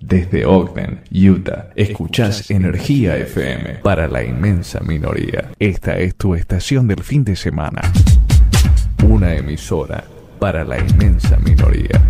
Desde Ogden, Utah, escuchás Energía FM para la inmensa minoría. Esta es tu estación del fin de semana. Una emisora para la inmensa minoría.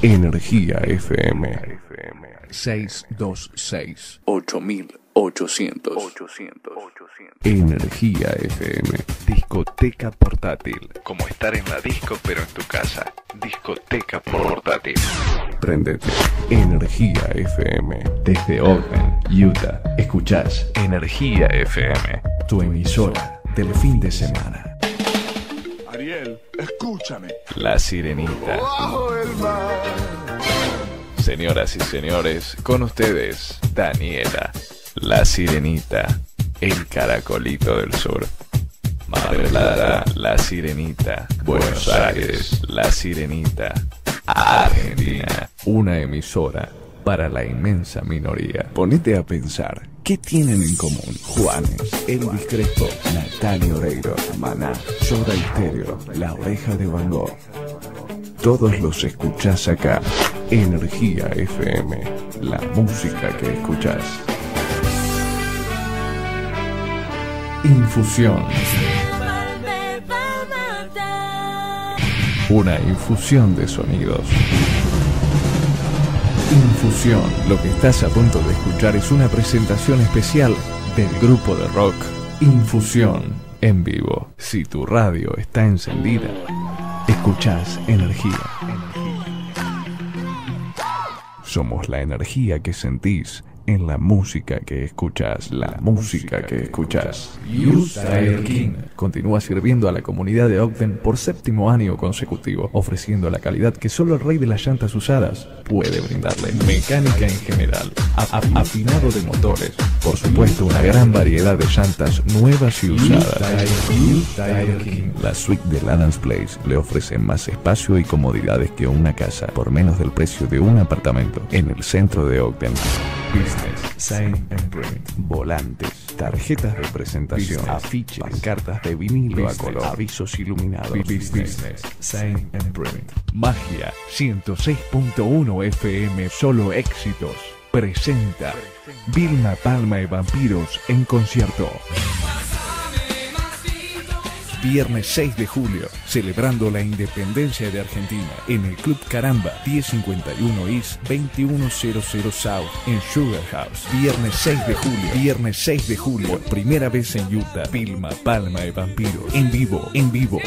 Energía FM 626 8800 Energía FM Discoteca portátil. Como estar en la disco pero en tu casa. Discoteca portátil Prendete Energía FM Desde Ogden, Utah Escuchás Energía FM Tu emisora del fin de semana Ariel, escúchame. La Sirenita Bajo el mar. Señoras y señores, con ustedes, Daniela, la sirenita, el caracolito del sur. Plata, la sirenita, Buenos Aires, la sirenita, Argentina, una emisora para la inmensa minoría. Ponete a pensar, ¿qué tienen en común Juanes, Elvis Crespo, Natalia Oreiro, Maná, Soda Stereo, La Oreja de Van Gogh? Todos los escuchás acá. Energía FM, la música que escuchás. Infusión. Una infusión de sonidos. Infusión. Lo que estás a punto de escuchar es una presentación especial del grupo de rock Infusión en vivo. Si tu radio está encendida, escuchás energía. Somos la energía que sentís en la música que escuchás. La música que escuchás. Style King continúa sirviendo a la comunidad de Ogden por séptimo año consecutivo, ofreciendo la calidad que solo el rey de las llantas usadas puede brindarle. Mecánica en general, a- afinado de motores, por supuesto una gran variedad de llantas nuevas y usadas. La suite de Lannans Place le ofrece más espacio y comodidades que una casa por menos del precio de un apartamento en el centro de Ogden. Business, Sign and Print, volantes, tarjetas. De presentación, afiches, pancartas de vinilo a color, avisos iluminados. Business, Sign and Print. Magia. 106.1 FM, solo éxitos. Presenta Vilma Palma y Vampiros en concierto. Viernes 6 de julio, celebrando la independencia de Argentina en el Club Caramba, 1051 East, 2100 South, en Sugar House. Viernes 6 de julio, viernes 6 de julio, por primera vez en Utah, Vilma Palma y Vampiros, en vivo, en vivo.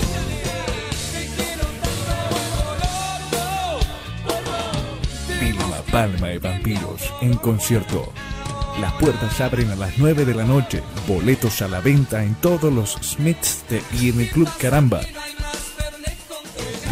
Vilma Palma y Vampiros en concierto. Las puertas abren a las 9 de la noche. Boletos a la venta en todos los Smiths de- y en el Club Caramba.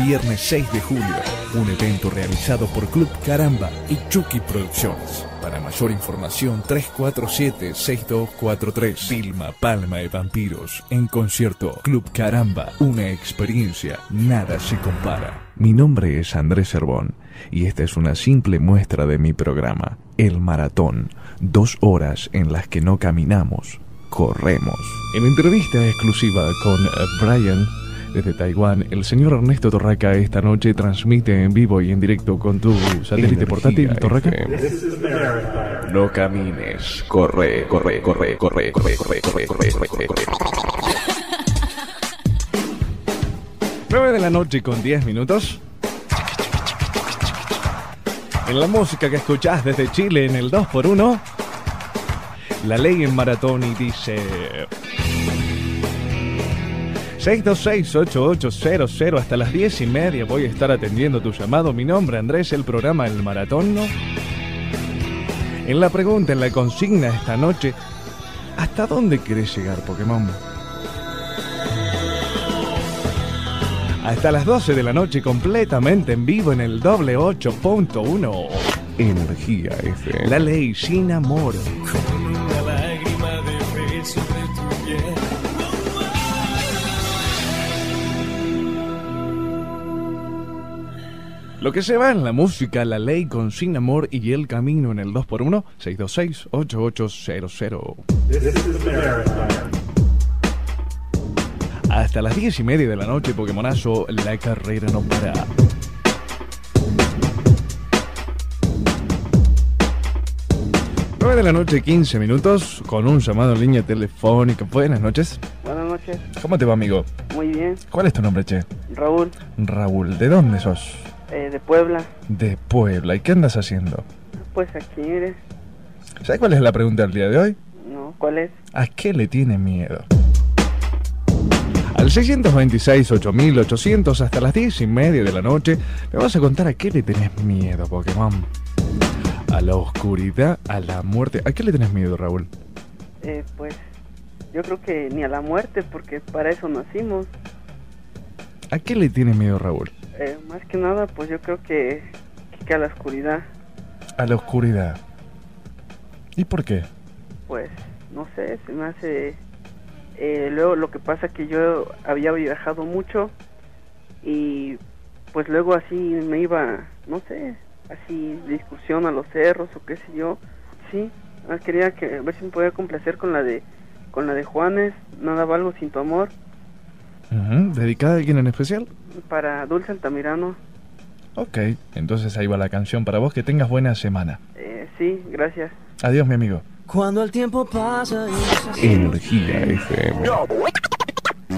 Viernes 6 de julio, un evento realizado por Club Caramba y Chucky Producciones. Para mayor información, 347-6243. Vilma Palma y Vampiros en concierto. Club Caramba, una experiencia, nada se compara. Mi nombre es Andrés Cervón y esta es una simple muestra de mi programa, El Maratón. Dos horas en las que no caminamos, corremos. En entrevista exclusiva con eh, Brian desde Taiwán, el señor Ernesto Torraca esta noche transmite en vivo y en directo con tu satélite portátil, Torraca. No camines, corre, corre, corre, corre, corre, corre, corre, corre, corre, corre, corre. 9 de la noche con 10 minutos. En la música que escuchás desde Chile en el 2x1, la ley en maratón y dice... 626-8800 hasta las 10 y media voy a estar atendiendo tu llamado. Mi nombre Andrés, el programa El Maratón. ¿no? En la pregunta, en la consigna esta noche, ¿hasta dónde querés llegar, Pokémon? Hasta las 12 de la noche completamente en vivo en el doble 8.1. Energía FM. La ley sin amor. Lo que se va en la música, la ley con sin amor y el camino en el 2x1 626-8800. Hasta las 10 y media de la noche, Pokémonazo, la carrera no para. 9 de la noche, 15 minutos, con un llamado en línea telefónica. Buenas noches. Buenas noches, ¿Cómo te va, amigo? muy bien. ¿Cuál es tu nombre, che? Raúl, Raúl, ¿de dónde sos? eh, de Puebla. De Puebla. ¿Y qué andas haciendo? Pues aquí eres. ¿Sabes cuál es la pregunta del día de hoy? No, ¿cuál es? ¿A qué le tiene miedo? Al 626-8800 hasta las 10 y media de la noche me vas a contar a qué le tenés miedo, Pokémon. A la oscuridad, a la muerte. ¿A qué le tenés miedo, Raúl? Eh, pues yo creo que ni a la muerte, porque para eso nacimos. ¿A qué le tiene miedo, Raúl? Eh, más que nada, pues yo creo que, que a la oscuridad. A la oscuridad. ¿Y por qué? Pues no sé, se me hace. Eh, luego lo que pasa que yo había viajado mucho y pues luego así me iba, no sé, así de excursión a los cerros o qué sé yo. Sí, ah, quería que a ver si me podía complacer con la de con la de Juanes, nada valgo sin tu amor, ¿Dedicada a alguien en especial? para Dulce Altamirano. Ok, entonces ahí va la canción para vos. Que tengas buena semana. Eh, sí, gracias. Adiós, mi amigo. Cuando el tiempo pasa y Energía FM.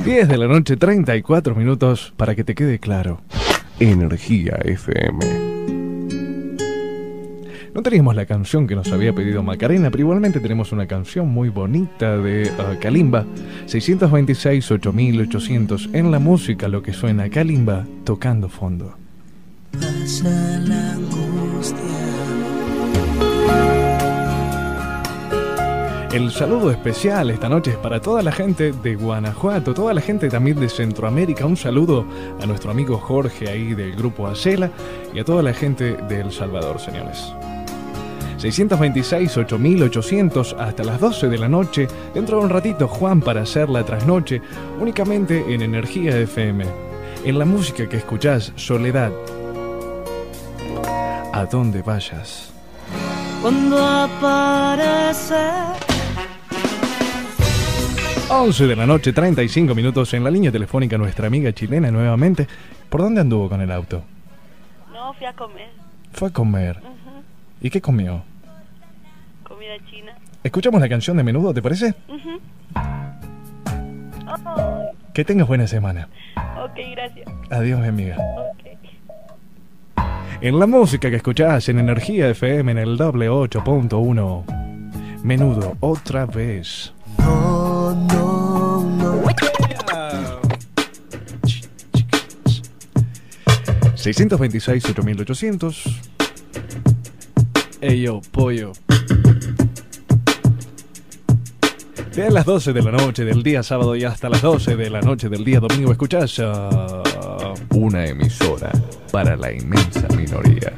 10 de la noche, 34 minutos para que te quede claro. Energía FM. No teníamos la canción que nos había pedido Macarena, pero igualmente tenemos una canción muy bonita de uh, Kalimba. 626-8800 en la música lo que suena Kalimba tocando fondo. pasa la El saludo especial esta noche es para toda la gente de Guanajuato, toda la gente también de Centroamérica. Un saludo a nuestro amigo Jorge ahí del grupo Acela y a toda la gente de El Salvador, señores. 626-8800 hasta las 12 de la noche. Dentro de un ratito, Juan para hacer la trasnoche, únicamente en Energía FM. En la música que escuchás, Soledad. A donde vayas. Cuando 11 de la noche, 35 minutos en la línea telefónica nuestra amiga chilena nuevamente. ¿Por dónde anduvo con el auto? No, fui a comer. Fue a comer. ¿Y qué comió? Comida china. Escuchamos la canción de menudo, ¿te parece? Oh, Que tengas buena semana. ok, gracias. Adiós, mi amiga. En la música que escuchás en Energía FM en el doble 8.1. Menudo, otra vez. No, no, no. 626-8800. Eyo, pollo. De las 12 de la noche del día sábado y hasta las 12 de la noche del día domingo escuchás a una emisora para la inmensa minoría.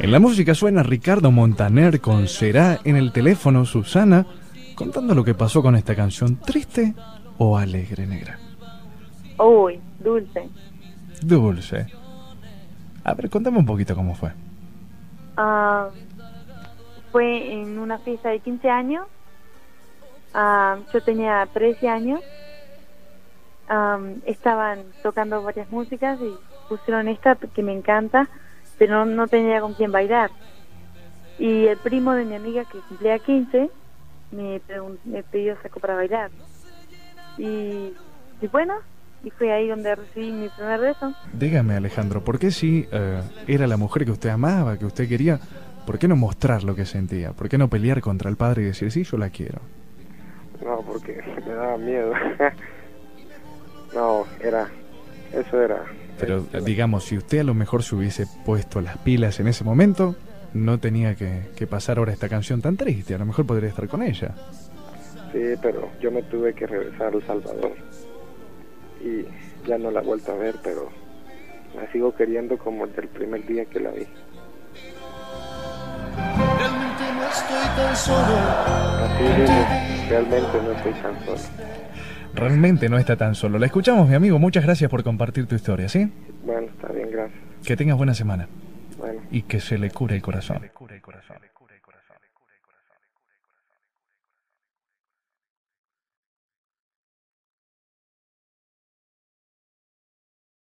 En la música suena Ricardo Montaner con Será en el teléfono Susana contando lo que pasó con esta canción, triste o alegre negra. Uy, dulce. Dulce. A ver, contame un poquito cómo fue. Ah, fue en una fiesta de 15 años. Ah, yo tenía 13 años. Ah, estaban tocando varias músicas y pusieron esta que me encanta, pero no, no tenía con quién bailar. Y el primo de mi amiga que cumplía 15 me, me pidió saco para bailar. Y, y bueno, y fue ahí donde recibí mi primer beso. Dígame, Alejandro, ¿por qué si eh, era la mujer que usted amaba, que usted quería, por qué no mostrar lo que sentía? ¿Por qué no pelear contra el padre y decir, sí, yo la quiero? No, porque me daba miedo. no, era. Eso era. Pero digamos, si usted a lo mejor se hubiese puesto las pilas en ese momento, no tenía que, que pasar ahora esta canción tan triste. A lo mejor podría estar con ella. Sí, pero yo me tuve que regresar a El Salvador. Y ya no la he vuelto a ver, pero la sigo queriendo como desde el primer día que la vi. Realmente no estoy tan solo. Así dice, realmente no estoy tan solo. Realmente no está tan solo. La escuchamos, mi amigo. Muchas gracias por compartir tu historia, ¿sí? Bueno, está bien, gracias. Que tengas buena semana. Y que se le cure el corazón.